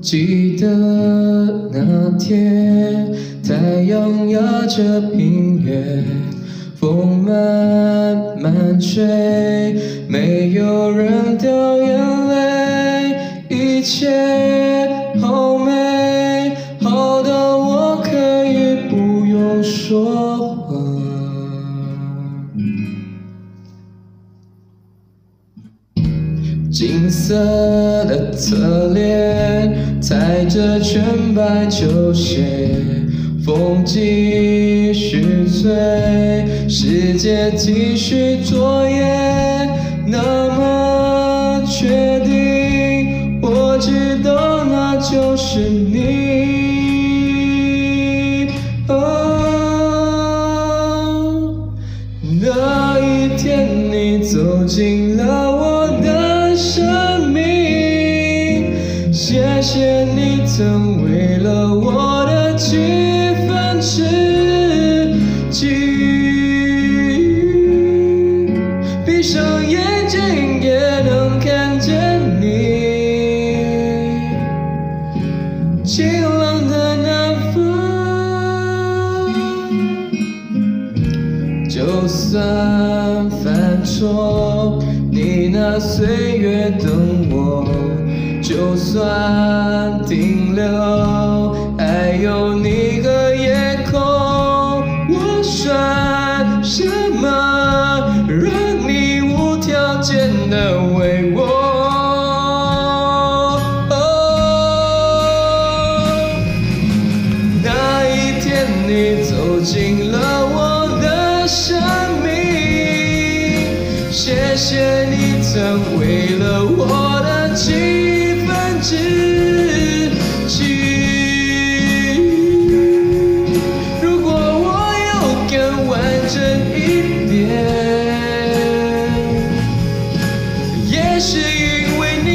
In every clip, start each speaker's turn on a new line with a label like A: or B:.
A: 记得那天，太阳压着平原，风慢慢吹，没有人掉眼泪，一切好美，好到我可以不用说。金色的侧脸，踩着全白球鞋，风继续吹，世界继续作业，那么确定，我知道那就是你。哦，那一天你走进了我谢谢你曾为了我的几分之几，闭上眼睛也能看见你，晴朗的南方。就算犯错，你那岁月等我；就算停留，还有你和夜空。我算什么，让你无条件的为我？那一天你走进了我的生命，谢谢你曾失去。如果我有更完整一点。也是因为你，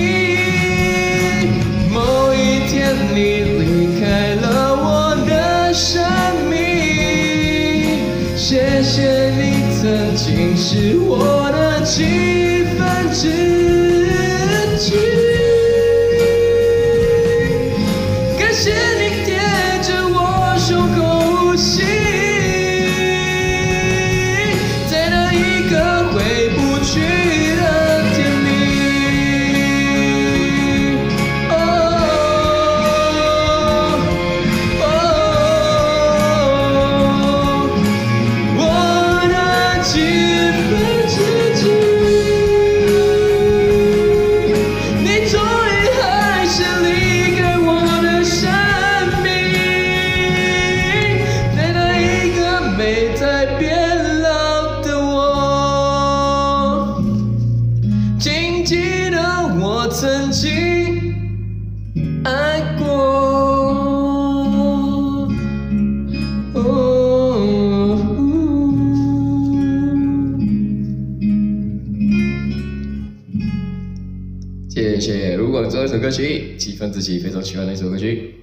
A: 某一天你离开了我的生命，谢谢你曾经是我的几分之几，我曾经爱过。谢谢卢广仲一首歌曲《几分自己》，非常喜欢的一首歌曲。